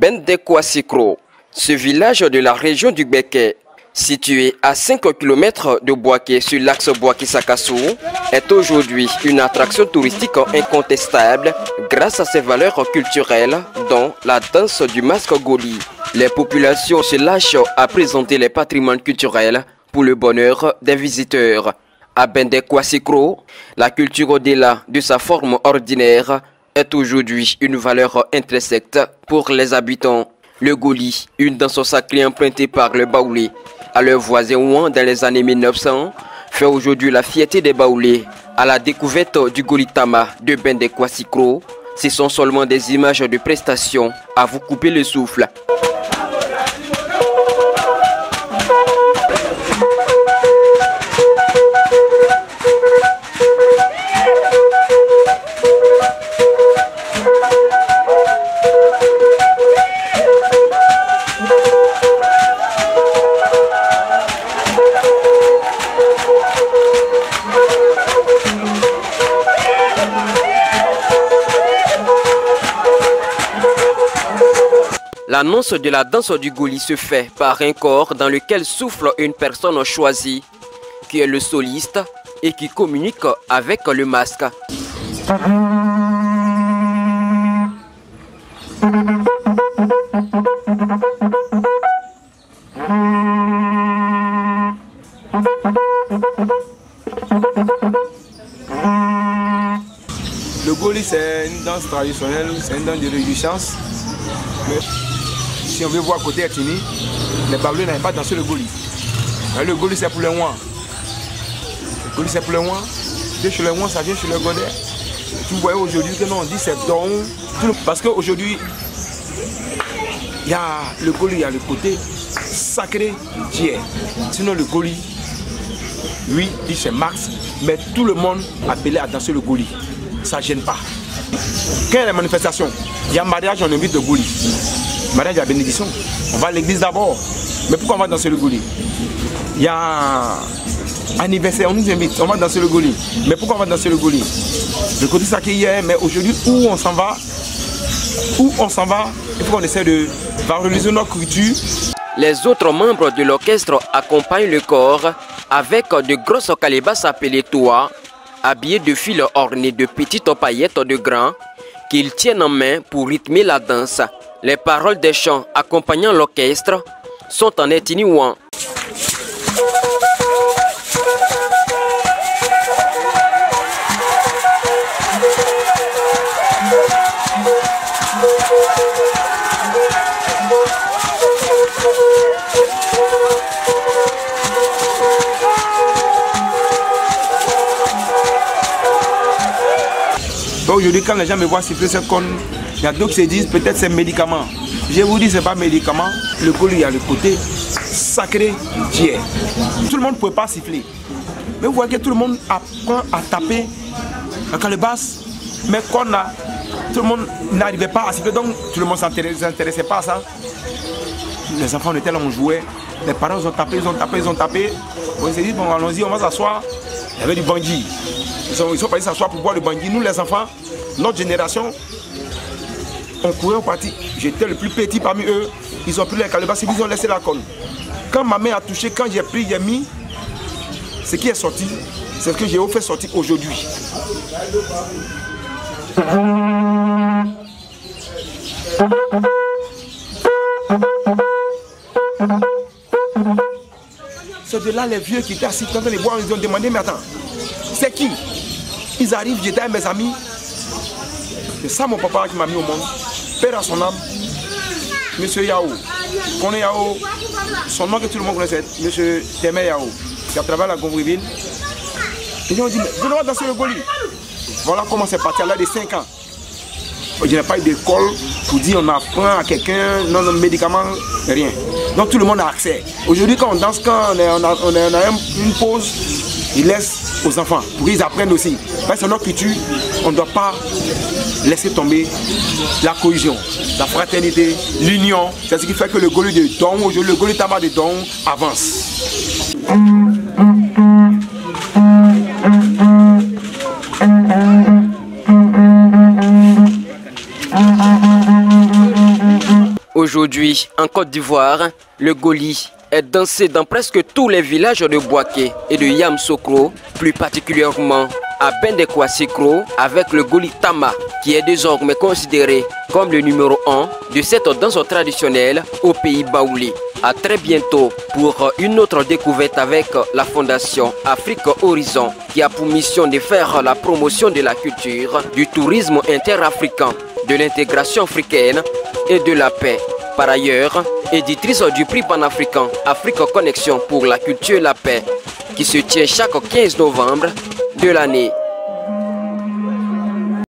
Bendekwasikro. Ce village de la région du Beke, situé à 5 km de Boaké sur l'axe Boaké-Sakassou, est aujourd'hui une attraction touristique incontestable grâce à ses valeurs culturelles, dont la danse du masque Goli. Les populations se lâchent à présenter les patrimoines culturels pour le bonheur des visiteurs. À Bendekwasikro, la culture au-delà de sa forme ordinaire est aujourd'hui une valeur intrinsèque pour les habitants. Le Goli, une danse sacrée empruntée par le Baoulé à leur voisin Ouan dans les années 1900, fait aujourd'hui la fierté des Baoulés à la découverte du Golitama de Bende Kwasikro. Ce sont seulement des images de prestations à vous couper le souffle. L'annonce de la danse du Gouli se fait par un corps dans lequel souffle une personne choisie, qui est le soliste et qui communique avec le masque. Le Goli, c'est une danse traditionnelle, c'est une danse de réjouissance. Si on veut voir côté ethnie, les Baoulés n'avaient pas dansé le Goli. Le Goli, c'est pour les. Le Goli, c'est pour les. De chez les Ouans, ça vient chez le Godé. Tu vois aujourd'hui que non, on dit c'est don. Parce qu'aujourd'hui, il y a le Goli, il y a le côté sacré Dieu. Sinon, le Goli, oui, dit c'est Max, mais tout le monde appelé à danser le Goli. Ça ne gêne pas. Quand il y a les manifestations, il y a mariage, on invite le Goli. Mariage à bénédiction. On va à l'église d'abord. Mais pourquoi on va danser le Goli? Il y a anniversaire, on nous invite, on va danser le Goli. Mais pourquoi on va danser le Goli? Le côté ça hier, mais aujourd'hui, où on s'en va? Où on s'en va? Il faut qu'on essaie de valoriser notre culture. Les autres membres de l'orchestre accompagnent le corps avec de grosses calebasses appelées toits, habillées de fils ornés de petites paillettes de grains qu'ils tiennent en main pour rythmer la danse. Les paroles des chants accompagnant l'orchestre sont en etiniouan. Aujourd'hui, quand les gens me voient siffler cette conne, il y a d'autres qui se disent peut-être c'est médicament. Je vous dis, ce n'est pas médicament. Le col, il y a le côté sacré Dieu. Tout le monde ne peut pas siffler. Mais vous voyez que tout le monde apprend à taper la calebasse. Mais qu'on a, tout le monde n'arrivait pas à siffler. Donc tout le monde ne s'intéressait pas à ça. Les enfants, était là, on jouait. Les parents, ils ont tapé, ils ont tapé, ils ont tapé. On s'est dit, bon, allons-y, on va s'asseoir. Il y avait du bandit. Ils sont, ils sont partis s'asseoir pour boire le bandit. Nous, les enfants, notre génération, on courait au parti. J'étais le plus petit parmi eux. Ils ont pris les calebasses ils ont laissé la conne. Quand ma main a touché, quand j'ai pris, j'ai mis, ce qui est sorti, c'est ce que j'ai fait sortir aujourd'hui. C'est de là les vieux qui étaient assis quand les boire, ils ont demandé, mais attends, c'est qui? Ils arrivent, j'étais avec mes amis. C'est ça mon papa qui m'a mis au monde. Père à son âme, Monsieur Yao. Kone Yao, son nom que tout le monde connaissait, Monsieur Temé Yao, qui a travaillé à Gombriville. Ils ont dit, mais venez danser le Goli. Voilà comment c'est parti à l'âge de 5 ans. Je n'ai pas eu d'école pour dire on apprend à quelqu'un, non, non, médicaments, rien. Donc tout le monde a accès. Aujourd'hui, quand on danse, quand on, est, a, une pause, ils laissent aux enfants pour qu'ils apprennent aussi. Parce que notre culture, on ne doit pas laisser tomber la cohésion, la fraternité, l'union. C'est ce qui fait que le Goli de Don, aujourd'hui, le Goli Tama de Don avance. Aujourd'hui, en Côte d'Ivoire, le Goli est dansé dans presque tous les villages de Boaké et de Yamsokro, plus particulièrement à Bendekwa-Sikro avec le Goli Tama qui est désormais considéré comme le numéro 1 de cette danse traditionnelle au pays baoulé. A très bientôt pour une autre découverte avec la Fondation Afrique Horizon qui a pour mission de faire la promotion de la culture, du tourisme interafricain, de l'intégration africaine et de la paix. Par ailleurs, éditrice du prix panafricain Afrique Connexion pour la culture et la paix qui se tient chaque 15 novembre de l'année